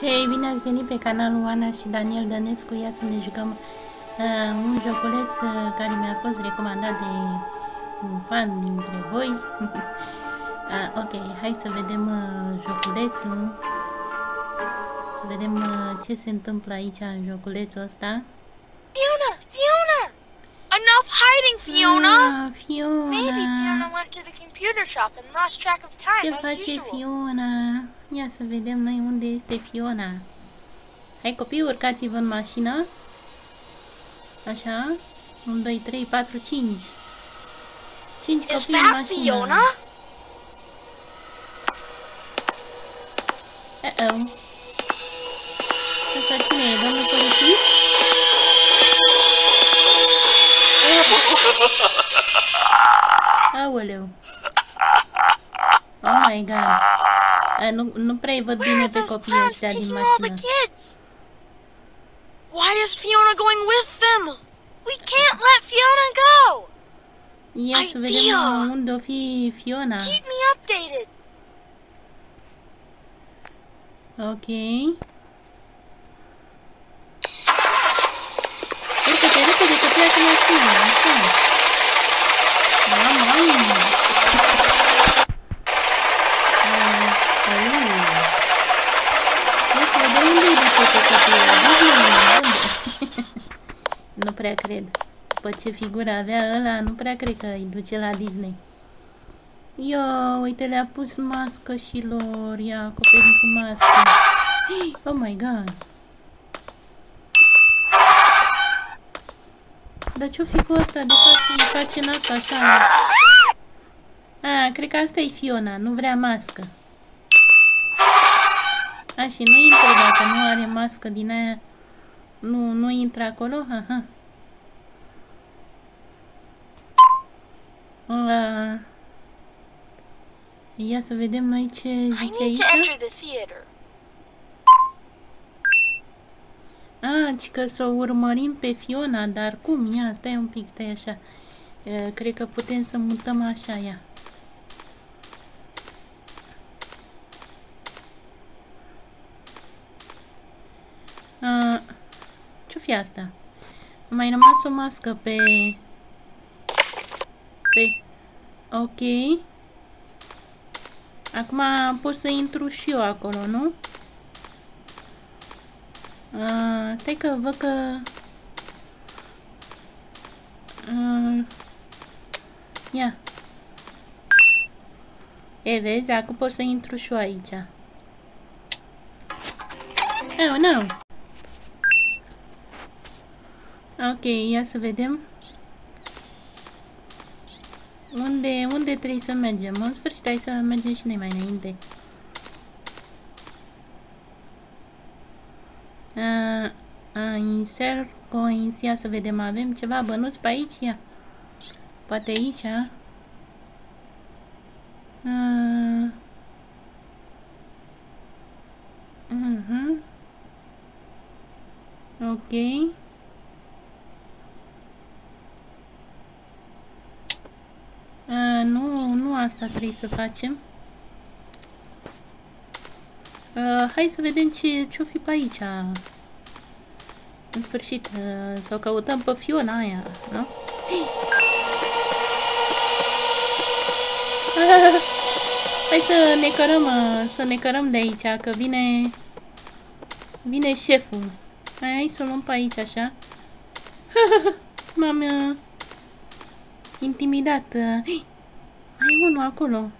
Hei, bine ați venit pe canalul Ana și Daniel Dănescu. Ia să ne jucăm uh, un joculeț uh, care mi-a fost recomandat de un fan dintre voi. uh, ok, hai să vedem uh, joculețul. Să vedem uh, ce se întâmplă aici în joculețul ăsta. Fiona! Fiona! Enough hiding, Fiona! Ah, Fiona! Maybe Fiona went to the computer shop and lost track of time Ce as face usual. Fiona? Ia să vedem noi unde este Fiona. Hai copii, urcați-vă în mașină. Așa. 1, 2, 3, 4, 5. 5 Is copii în that mașină. Fiona? Uh-oh. Asta cine e? Domnul polițist? Aoleu. Oh my god. Uh, nu, nu prea văd Where bine pe ăștia din mașină. Why is Fiona going with them? We can't let Fiona go! Ia să vedem Idea! unde o fi Fiona. Keep me updated. Ok. Urcă-te repede că pleacă mașina. Așa. Mam, nu prea cred. După ce figură avea ăla, nu prea cred că îi duce la Disney. Ia, uite, le-a pus mască și lor. I-a acoperit cu mască. Oh my god. Dar ce-o fi cu ăsta? De fapt îi face nasul așa. A, cred că asta e Fiona. Nu vrea mască. A, și nu intră dacă nu are mască din aia. Nu, nu intră acolo? Aha. A, ia să vedem noi ce I zice need aici. to enter the theater. Ah, ci că să o urmărim pe Fiona, dar cum? Ia, stai un pic, stai așa. Uh, Cred că putem să mutăm așa, ia. Uh, Ce-o fi asta? A mai rămas o mască pe... Pe... Ok. Acum pot să intru și eu acolo, nu? Uh, stai că văd că... Uh, ia. E, vezi, acum pot să intru și eu aici. Oh, no. Ok, ia să vedem. Unde, unde trebuie să mergem? În sfârșit, hai să mergem și noi mai înainte. Uh, uh, insert coins, ia să vedem, avem ceva bănuți pe aici? Ia. Poate aici, a? Uh, uh-huh. Ok. Uh, nu, nu asta trebuie să facem. Uh, hai să vedem ce ce-o fi pe aici. În sfârșit, uh, să o căutăm pe Fiona aia, nu? Ah, hai să ne cărăm, uh, să ne cărăm de aici, că vine vine șeful. Hai, hai să o luăm pe aici, așa. M-am uh, intimidat. Uh. Mai e unul acolo.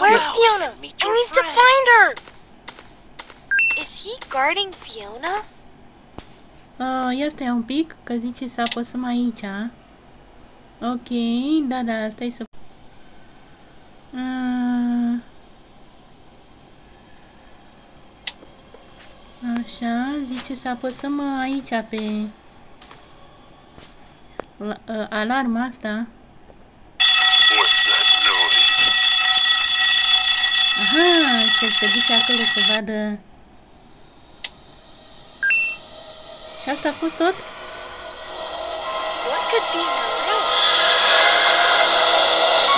Where's out Fiona? and meet I your need to friend. find her. Is he guarding Fiona? Uh, ia stai un pic, că zice să apăsăm aici. Ok, da, da, stai să... Uh, așa, zice să apăsăm uh, aici pe... La, uh, alarma asta. că se duce acolo să vadă... Și asta a fost tot?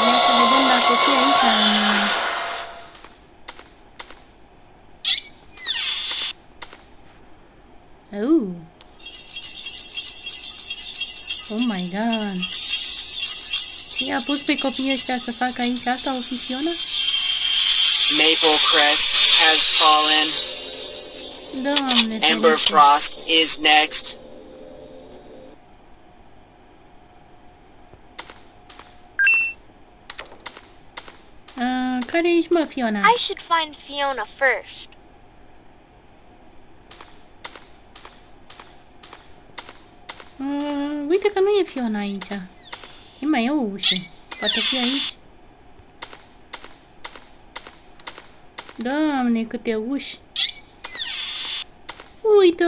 Ia să vedem dacă e aici în... Oh. oh my god. Ce a pus pe copiii ăștia să facă aici? Asta o fi Fiona? Maple Crest has fallen. Doamne, Ember ferește. Frost is next. Uh, care ești, mă, Fiona? I should find Fiona first. Uh, uite că nu e Fiona aici. E mai e o ușă. Poate fi aici. Doamne, câte uși. Uite,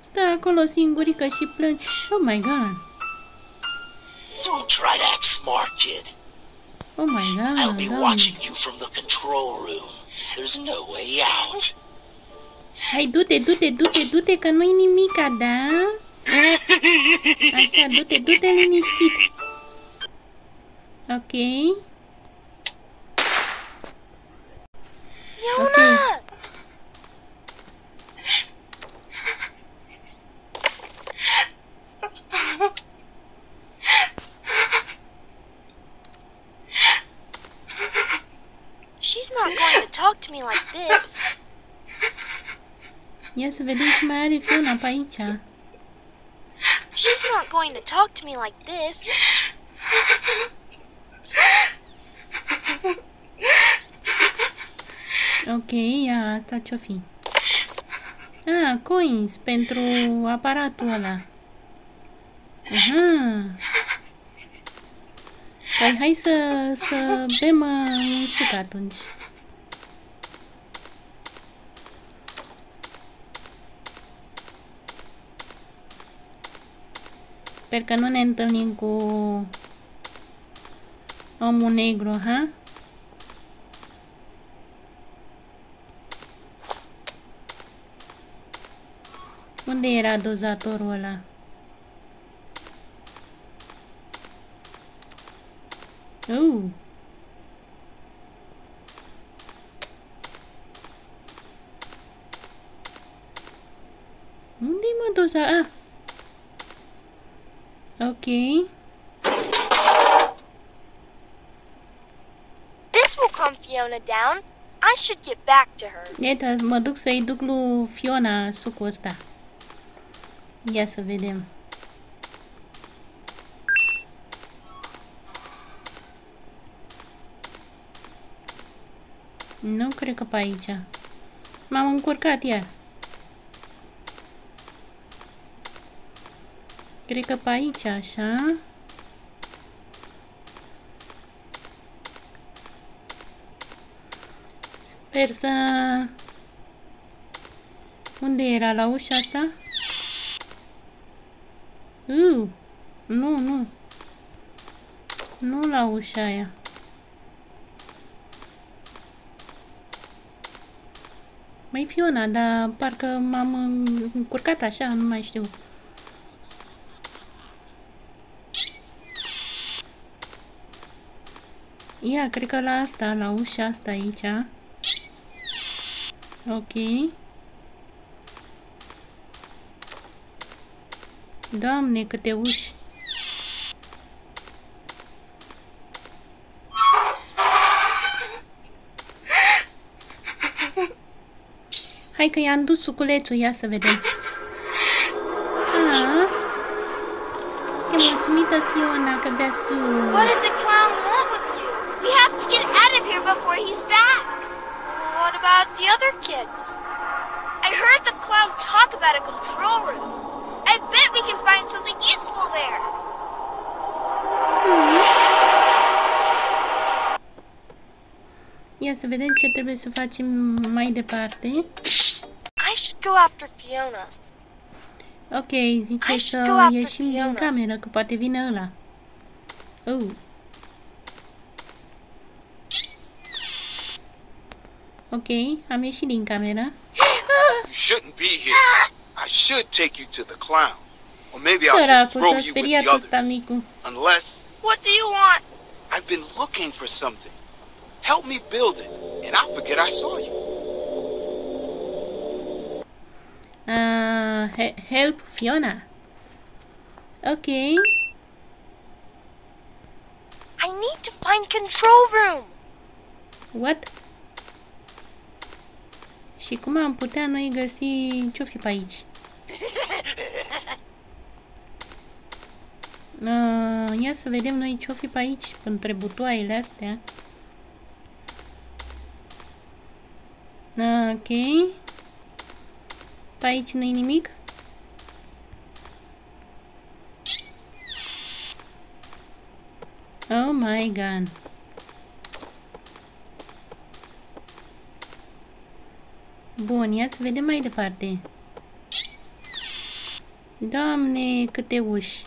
stă acolo singurică și plânge. Oh my god. Don't try to act smart, kid. Oh my god, I'll be doamne. watching you from the control room. There's no way out. Hai, du-te, du-te, du-te, du-te, că nu-i nimica, da? Așa, du-te, du-te liniștit. Ok. Ok. She's not going to talk to me like this. Ia să vedem ce mai are Fiona pe aici. She's not going to talk to me like this. Ok, ia asta ce-o fi. Ah, coins pentru aparatul ăla. Aha. Păi hai să, să bem uh, un suc atunci. Sper că nu ne întâlnim cu omul negru, ha? Unde era dozatorul ăla? Uh. Unde-i mă? Ah. Ok. This will calm Fiona down. I should get back to her. Iată, mă duc să-i duc lui Fiona sucul ăsta. Ia să vedem. Nu cred că pe aici. M-am încurcat iar. Cred că pe aici, așa. Sper să... Unde era? La ușa asta? Uh, nu, nu. Nu la ușa aia. Mai Fiona, dar parcă m-am încurcat așa, nu mai știu. Ia, cred că la asta, la ușa asta aici. Ok. Doamne, câte uși. Hai că i-am dus suculețul, ia să vedem. Ah. E mulțumită Fiona că bea suc. What did the clown want with you? We have to get out of here before he's back. What about the other kids? I heard the clown talk about a control room. I bet we can find something useful there. Ia să vedem ce trebuie să facem mai departe. I should go after Fiona. Ok, zice Hai și tu să after ieșim din Fiona. cameră, că poate vine ăla. Oh. Ok, am ieșit din cameră. You shouldn't be here. I should take you to the clown. Or maybe I'll just throw you with the ăsta others. Unless What do you want? I've been looking for something. Help me build it, and I'll forget I saw you. Uh, he- help Fiona. Ok. I need to find control room. What? Și cum am putea noi găsi ce-o fi pe aici? Uh, ia să vedem noi ce-o fi pe aici, între butoaiele astea. Uh, ok. Pe aici nu-i nimic? Oh my god. Bun, ia să vedem mai departe. Doamne, câte uși.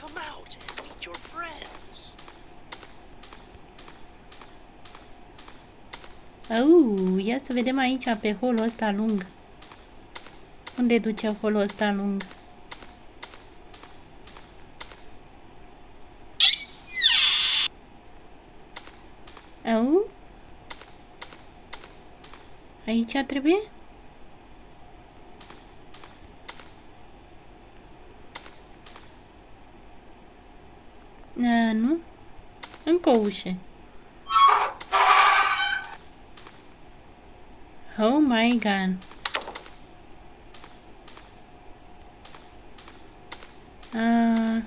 Come out and meet your friends. Au, ia să vedem aici pe holul ăsta lung. Unde duce holul ăsta lung? Au? Aici trebuie? A, nu? Încă o ușă. Oh my god. Ah.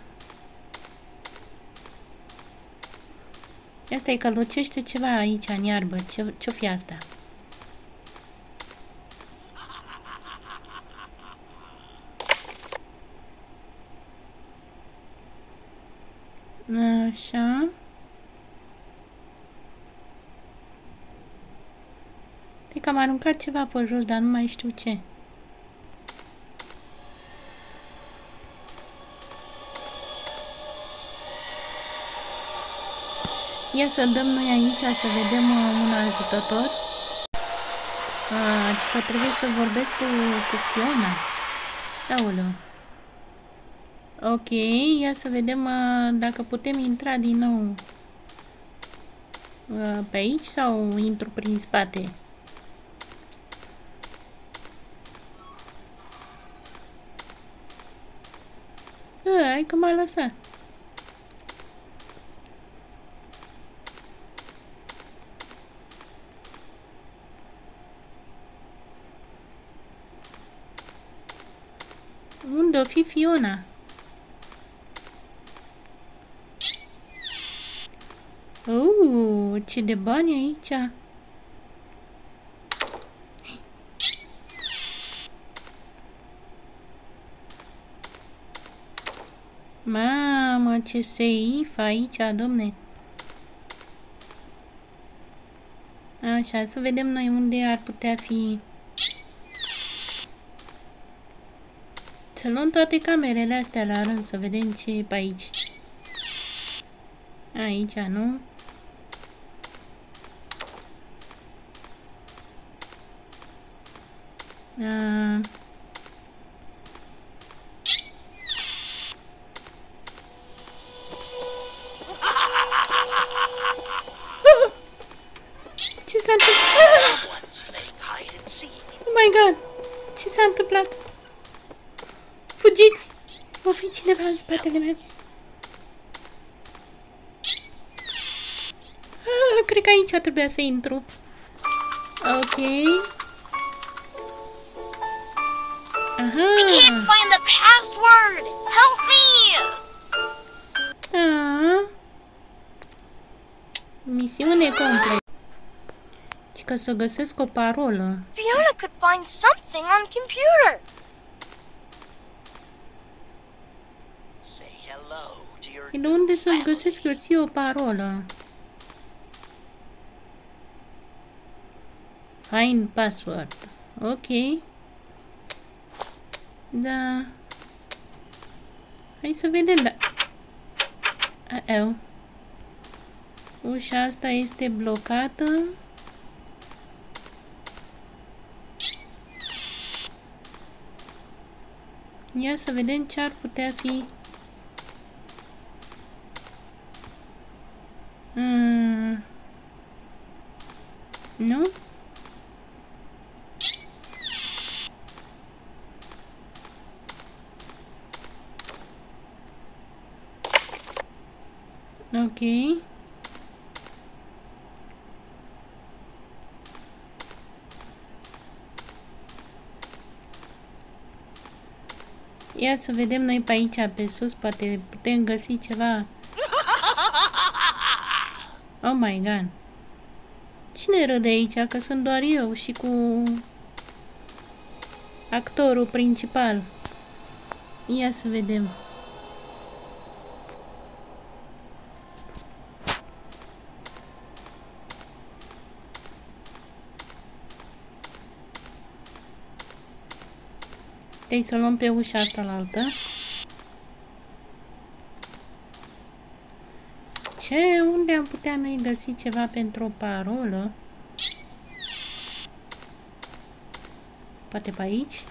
Asta e că lucește ceva aici în iarbă. Ce, ce-o fi asta? Așa. Cred că am aruncat ceva pe jos, dar nu mai știu ce. Ia să dăm noi aici să vedem uh, un ajutător. Ah, că trebuie să vorbesc cu, cu Fiona. Aoleu. Ok, ia să vedem uh, dacă putem intra din nou uh, pe aici sau intru prin spate. Uh, hai că m-a lăsat. Unde o fi Fiona? Uh, ce de bani aici. Mamă, ce seif aici, domne. Așa, să vedem noi unde ar putea fi... Să luăm toate camerele astea la rând, să vedem ce e pe aici. Aici, nu? A... Ce s-a întâmplat? Someone's playing hide and seek. Oh my god! Ce s-a întâmplat? Fugiți! O fi cineva în spatele meu. Ah, cred că aici trebuia să intru. Ok. Aha. Can't find the password. Help me! Ah. Misiune completă. Și că să găsesc o parolă. Fiona could find something on computer. Say hello to your de unde să family. găsesc eu ție o parolă? Find password. Ok. Da. Hai să vedem, da. Uh-oh. Ușa asta este blocată. Ia să vedem ce ar putea fi. Mm. Nu? Ok. Ia să vedem noi pe aici, pe sus, poate putem găsi ceva. Oh my god. Cine râde aici? Că sunt doar eu și cu actorul principal. Ia să vedem. Trebuie să o luăm pe ușa asta la altă. Ce? Unde am putea noi găsi ceva pentru o parolă? Poate pe aici?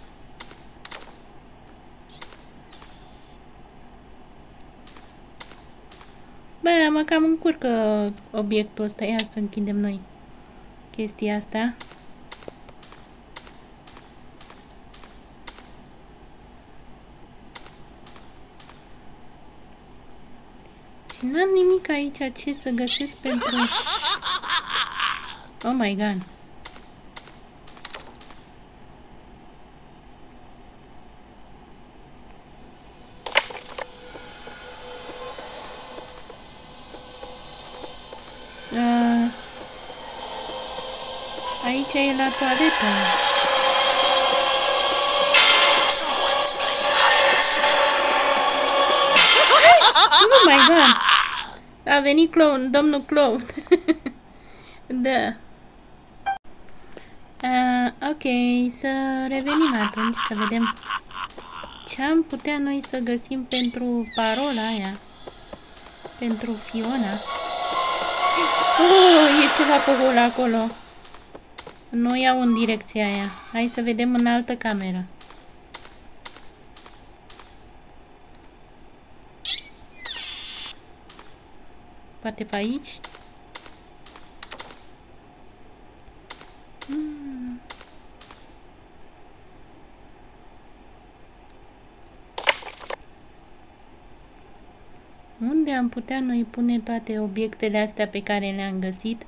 Bă, mă cam încurcă obiectul ăsta. Ia să închidem noi chestia asta. N-am nimic aici ce să găsesc pentru... Oh my god. Uh, aici e la toaletă. Someone's playing hide and seek. Oh my god! A venit clown, domnul clown. da. Uh, ok, să revenim atunci, să vedem ce am putea noi să găsim pentru parola aia. Pentru Fiona. Oh, e ceva pe gol acolo. Nu iau în direcția aia. Hai să vedem în altă cameră. Poate pe aici? Mm. Unde am putea noi pune toate obiectele astea pe care le-am găsit?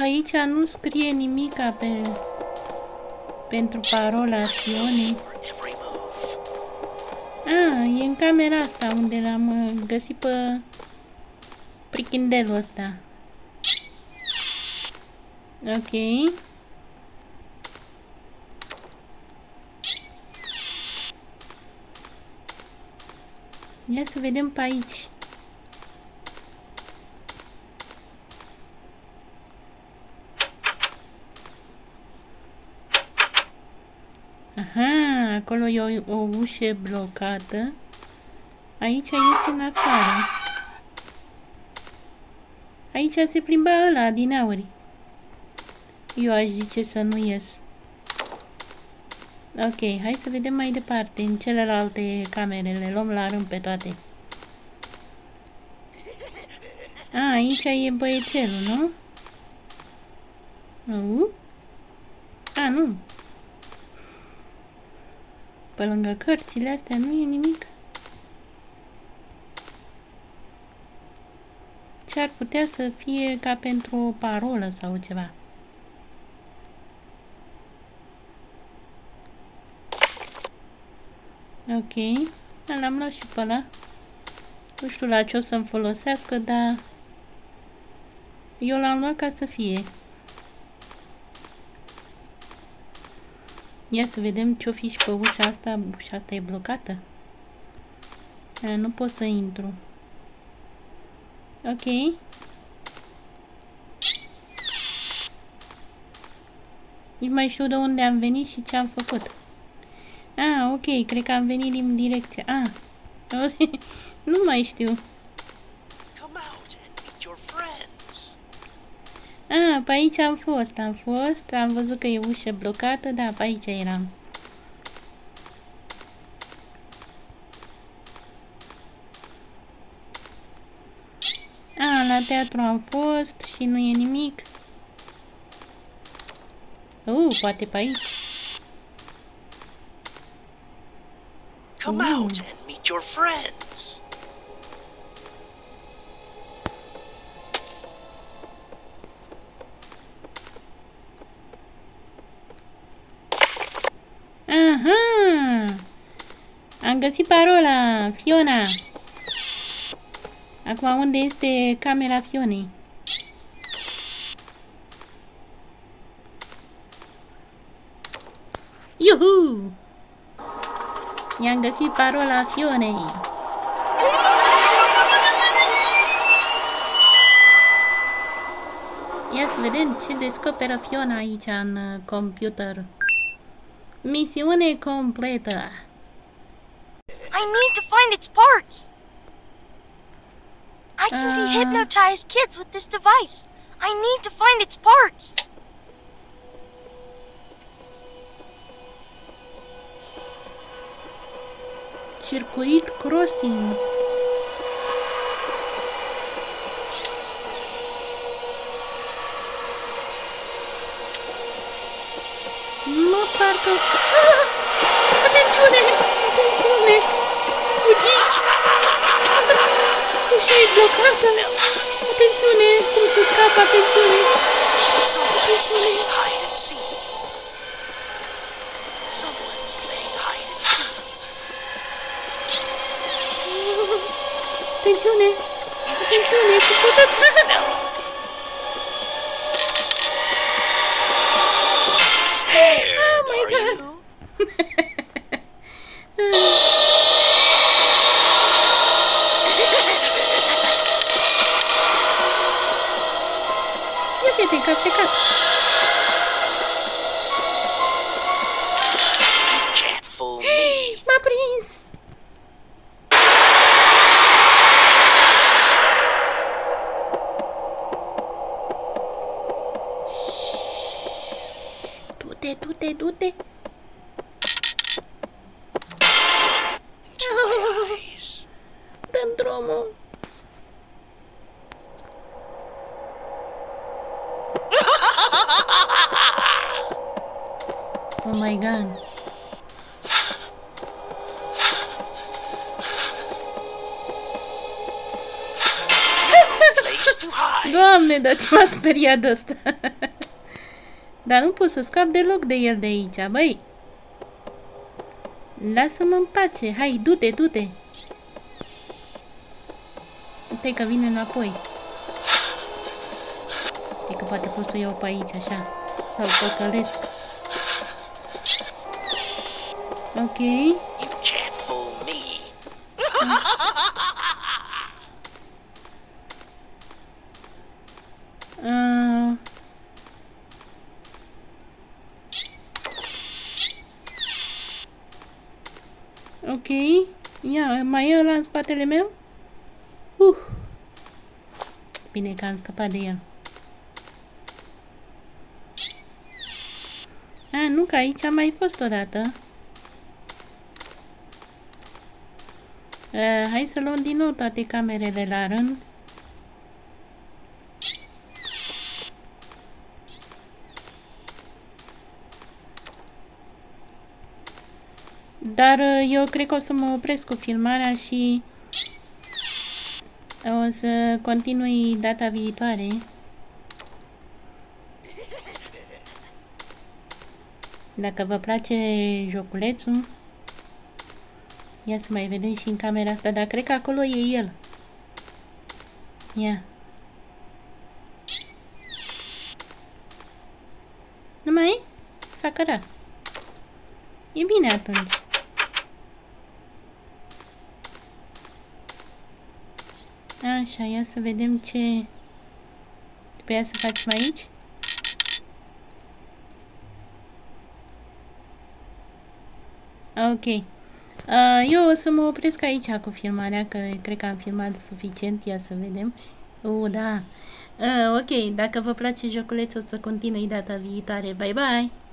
Aici nu scrie nimica pe pentru parola Fionei. For every move. Ah, e în camera asta unde l-am uh, găsit pe prichindelul ăsta. Ok. Ia să vedem pe aici. Aha, acolo e o, o ușă blocată. Aici iese în afară. Aici se plimba ăla din auri. Eu aș zice să nu ies. Ok, hai să vedem mai departe, în celelalte camere. Le luăm la rând pe toate. A, aici e băiețelul, nu? Nu? A, nu. Pe lângă cărțile astea nu e nimic. Ce ar putea să fie ca pentru o parolă sau ceva. Ok. L-am luat și pe ăla. Nu știu la ce o să-mi folosească, dar eu l-am luat ca să fie. Ia să vedem ce-o fi și pe ușa asta. Ușa asta e blocată. A, nu pot să intru. Ok. Nici mai știu de unde am venit și ce am făcut. Ah, ok, cred că am venit din direcția. Ah, nu mai știu. A, pe aici am fost, am fost, am văzut că e ușă blocată, da, pe aici eram. A, la teatru am fost și nu e nimic. Uh, poate pe aici. Come out and meet your friends. Aha! Am găsit parola, Fiona. Acum unde este camera Fionei? Iuhu! I-am găsit parola Fionei. Ia să vedem ce descoperă Fiona aici în uh, computer. Misiune completă. I need to find its parts. I can Uh. dehypnotize kids with this device. I need to find its parts. Circuit crossing. Someone's playing hide and seek. Someone's playing hide and seek. Atențiune! Cum să scap? Scared, Oh my God. Oh my god! Place to hide. Doamne, dar ce m-a speriat de ăsta? dar nu pot să scap deloc de el de aici, băi! Lasă-mă în pace! Hai, du-te, du-te! Uite că vine înapoi. E că poate pot să o iau pe aici, așa. Sau păcălesc. Ok. You can't fool me. Uh, ok. Ia, mai e ăla în spatele meu? Uh. Bine că am scăpat de el. A, nu, că aici am mai fost odată. Uh, hai să luăm din nou toate camerele la rând. Dar uh, eu cred că o să mă opresc cu filmarea și o să continui data viitoare. Dacă vă place joculețul, ia să mai vedem și în camera asta, dar cred că acolo e el. Ia. Nu mai? S-a cărat. E bine atunci. Așa, ia să vedem ce trebuia să facem aici. Ok. Uh, eu o să mă opresc aici cu filmarea, că cred că am filmat suficient. Ia să vedem. Uh, da. Uh, ok, dacă vă place joculețul, o să continui data viitoare. Bye, bye!